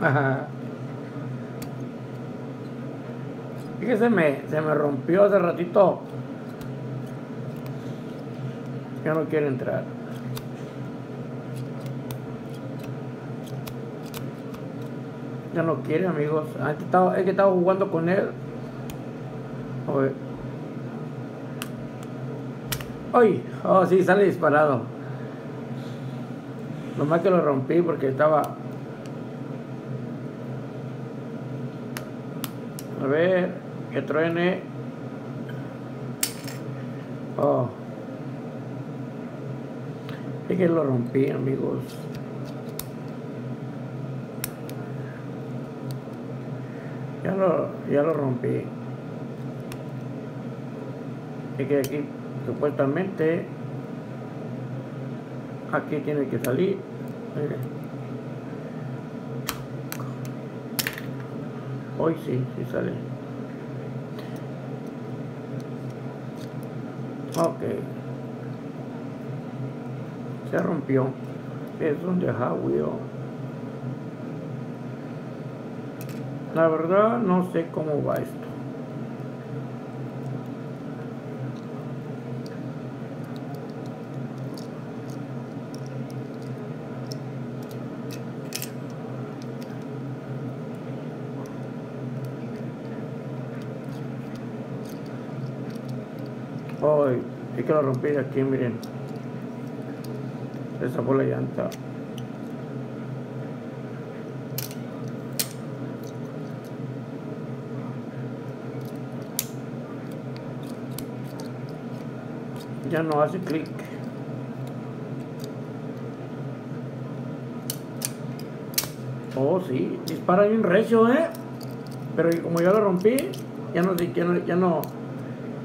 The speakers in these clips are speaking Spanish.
Ajá. Fíjese, me, se me rompió hace ratito. Ya no quiere entrar. Ya no quiere, amigos. Ah, es que estaba, es que jugando con él. Oye. ¡Ay! Oh, sí, sale disparado. Nomás que lo rompí porque estaba... A ver, que truene. Oh. Es que lo rompí, amigos. Ya lo, ya lo rompí. Es que aquí, supuestamente, aquí tiene que salir. Hoy sí, sí sale. Ok. Se rompió. Es un de Wheel. La verdad no sé cómo va esto. Ay, es que lo rompí de aquí, miren. Esa fue la llanta. Ya no hace clic. Oh, sí, dispara bien recio, ¿eh? Pero como ya lo rompí, ya no, ya no, ya no,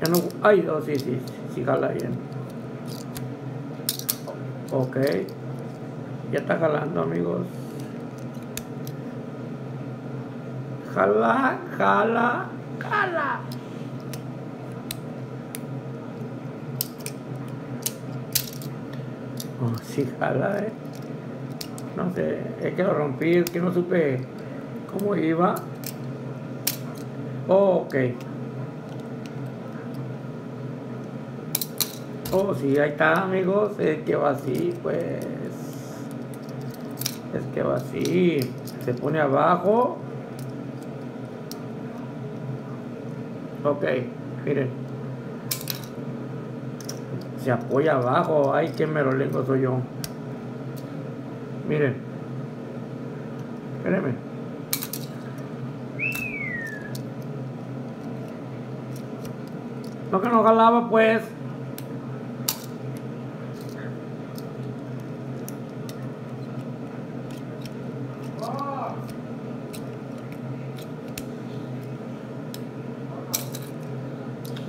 ya no, ay, oh, sí, sí, sí, jala bien. Ok, ya está jalando, amigos. Jala, jala, jala. Oh, sí, jala, eh. No sé, es que lo rompí, es que no supe cómo iba. Oh, ok. Oh, sí, ahí está, amigos. Es que va así, pues. Es que va así. Se pone abajo. Ok, miren. Se apoya abajo. Ay, qué merolengo soy yo. Miren. Espérenme. No que no jalaba, pues.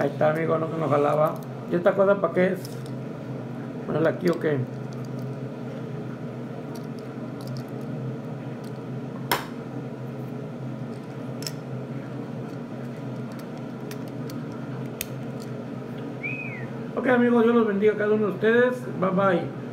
Ahí está, amigo, no que no jalaba. ¿Y esta cosa para qué es? ¿Ponerla aquí o qué? Ok amigos, yo los bendiga a cada uno de ustedes. Bye bye.